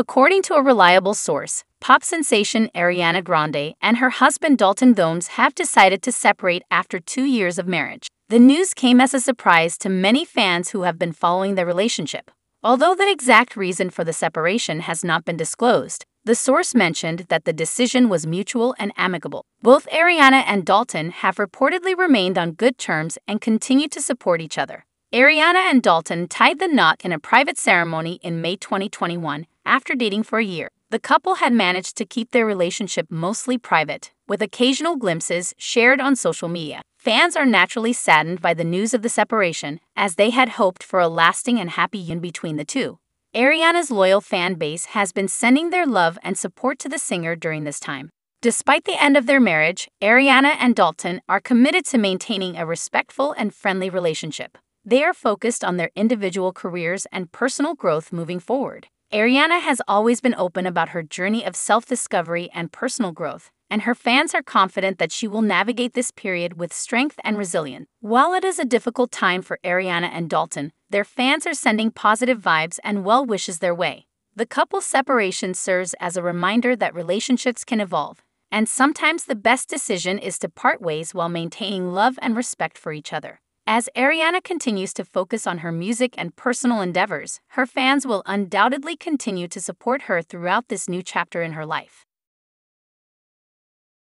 According to a reliable source, pop sensation Ariana Grande and her husband Dalton Gomez have decided to separate after two years of marriage. The news came as a surprise to many fans who have been following their relationship. Although the exact reason for the separation has not been disclosed, the source mentioned that the decision was mutual and amicable. Both Ariana and Dalton have reportedly remained on good terms and continue to support each other. Ariana and Dalton tied the knot in a private ceremony in May 2021 after dating for a year. The couple had managed to keep their relationship mostly private, with occasional glimpses shared on social media. Fans are naturally saddened by the news of the separation, as they had hoped for a lasting and happy union between the two. Ariana's loyal fan base has been sending their love and support to the singer during this time. Despite the end of their marriage, Ariana and Dalton are committed to maintaining a respectful and friendly relationship. They are focused on their individual careers and personal growth moving forward. Ariana has always been open about her journey of self discovery and personal growth, and her fans are confident that she will navigate this period with strength and resilience. While it is a difficult time for Ariana and Dalton, their fans are sending positive vibes and well wishes their way. The couple's separation serves as a reminder that relationships can evolve, and sometimes the best decision is to part ways while maintaining love and respect for each other. As Ariana continues to focus on her music and personal endeavors, her fans will undoubtedly continue to support her throughout this new chapter in her life.